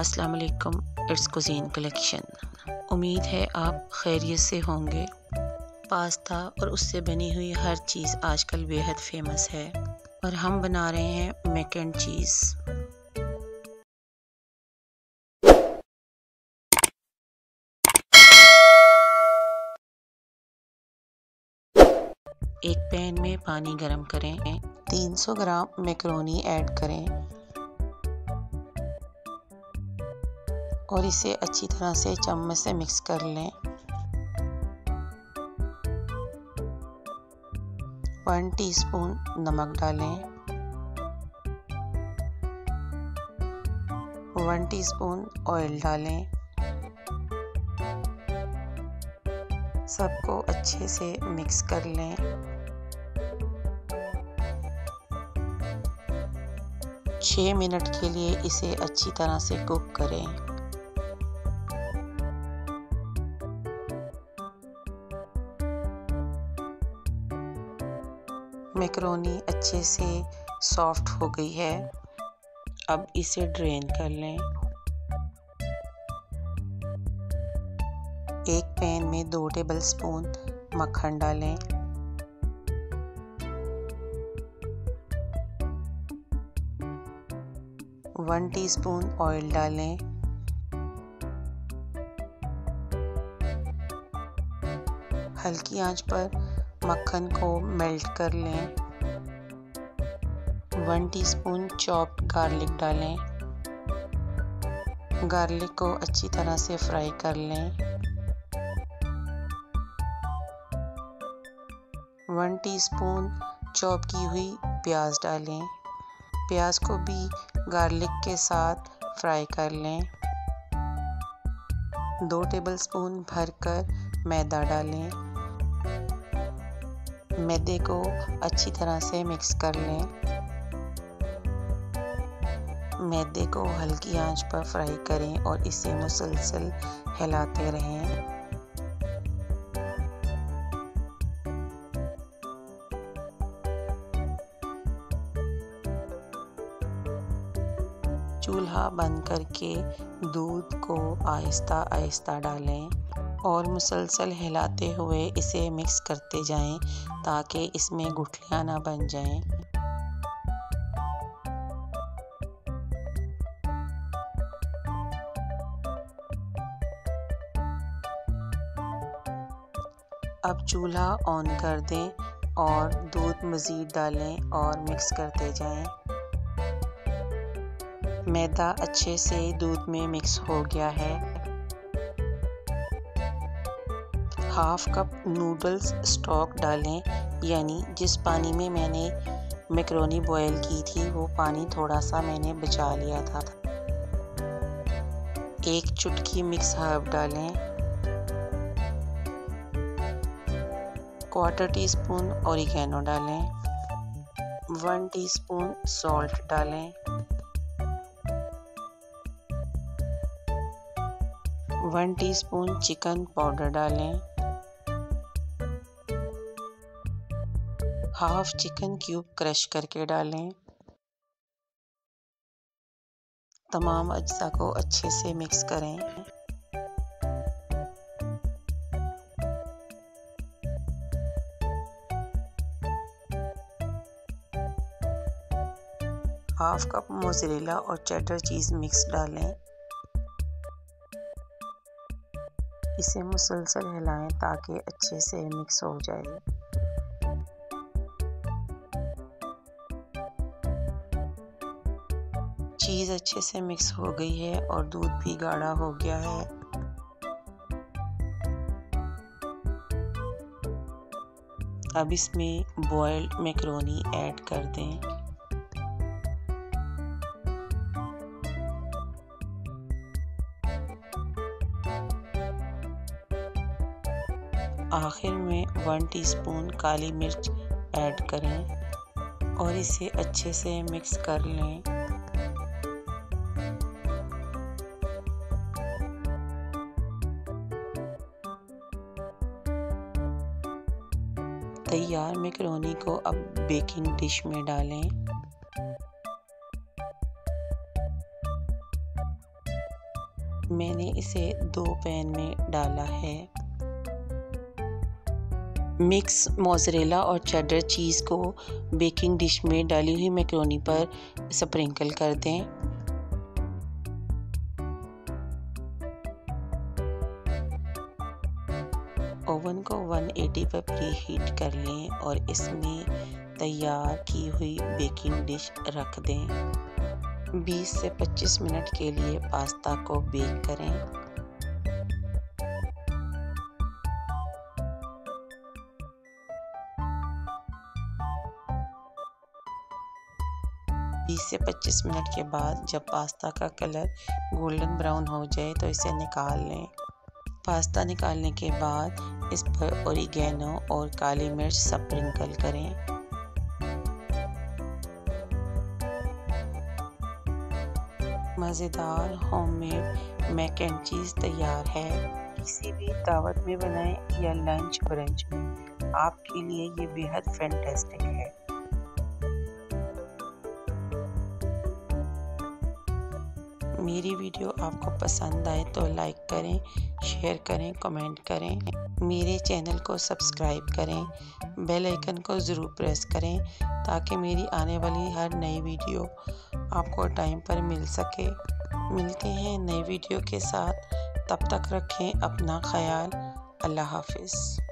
अस्सलाम वालेकुम it's cuisine collection. उम्मीद है आप खैरियत से होंगे। पास्ता और उससे बनी हुई हर चीज़ आजकल बेहद फ़ेमस है और हम बना रहे हैं मैक एंड चीज़। एक पैन में पानी गरम करें 300 ग्राम मैक्रोनी ऐड करें। और इसे अच्छी तरह से चम्मच से मिक्स कर लें। वन टीस्पून नमक डालें। वन टीस्पून ऑयल डालें। सबको अच्छे से मिक्स कर लें। छः मिनट के लिए इसे अच्छी तरह से कुक करें। मैक्रोनी अच्छे से सॉफ्ट हो गई है। अब इसे ड्रेन कर लें। एक पैन में दो टेबल स्पून मक्खन डालें। वन टीस्पून ऑयल डालें। हल्की आँच पर मक्खन को मेल्ट कर लें। वन टीस्पून चॉप्ड गार्लिक डालें। गार्लिक को अच्छी तरह से फ्राई कर लें। वन टीस्पून चॉप की हुई प्याज डालें। प्याज को भी गार्लिक के साथ फ्राई कर लें। दो टेबलस्पून भरकर मैदा डालें। मैदे को अच्छी तरह से मिक्स कर लें। मैदे को हल्की आँच पर फ्राई करें और इसे मुसलसल हिलाते रहें। चूल्हा बंद करके दूध को आहिस्ता आहिस्ता डालें। और मुसलसल हिलाते हुए इसे मिक्स करते जाएँ ताकि इसमें गुठलियाँ ना बन जाएँ। अब चूल्हा ऑन कर दें और दूध मज़ीद डालें और मिक्स करते जाएँ। मैदा अच्छे से दूध में मिक्स हो गया है हाफ़ कप नूडल्स स्टॉक डालें, यानी जिस पानी में मैंने मैक्रोनी बॉयल की थी, वो पानी थोड़ा सा मैंने बचा लिया था। एक चुटकी मिक्स हर्ब डालें। क्वार्टर टी स्पून औरिगेनो डालें। वन टीस्पून सॉल्ट डालें। वन टीस्पून चिकन पाउडर डालें। हाफ़ चिकन क्यूब क्रश करके डालें। तमाम अज्जा को अच्छे से मिक्स करें। हाफ़ कप मोजरेला और चेडर चीज़ मिक्स डालें। इसे मुसलसल हिलाएँ ताकि अच्छे से मिक्स हो जाए। चीज़ अच्छे से मिक्स हो गई है और दूध भी गाढ़ा हो गया है। अब इसमें बॉइल्ड मैक्रोनी ऐड कर दें। आखिर में वन टीस्पून काली मिर्च ऐड करें और इसे अच्छे से मिक्स कर लें। तैयार मैक्रोनी को अब बेकिंग डिश में डालें। मैंने इसे दो पैन में डाला है। मिक्स मोजरेला और चेडर चीज़ को बेकिंग डिश में डाली हुई मैक्रोनी पर स्प्रिंकल कर दें। 180 पर प्री हीट कर लें और इसमें तैयार की हुई बेकिंग डिश रख दें। 20 से 25 मिनट के लिए पास्ता को बेक करें। बीस से पच्चीस मिनट के बाद जब पास्ता का कलर गोल्डन ब्राउन हो जाए तो इसे निकाल लें। पास्ता निकालने के बाद इस पर ओरिगेनो और काली मिर्च स्प्रिंकल करें। मज़ेदार होममेड मैक एंड चीज़ तैयार है। किसी भी दावत में बनाएँ या लंच ब्रंच में। आपके लिए ये बेहद फैंटेस्टिक है। मेरी वीडियो आपको पसंद आए तो लाइक करें, शेयर करें, कमेंट करें। मेरे चैनल को सब्सक्राइब करें, बेल आइकन को ज़रूर प्रेस करें ताकि मेरी आने वाली हर नई वीडियो आपको टाइम पर मिल सके। मिलते हैं नई वीडियो के साथ। तब तक रखें अपना ख्याल। अल्लाह हाफिज़।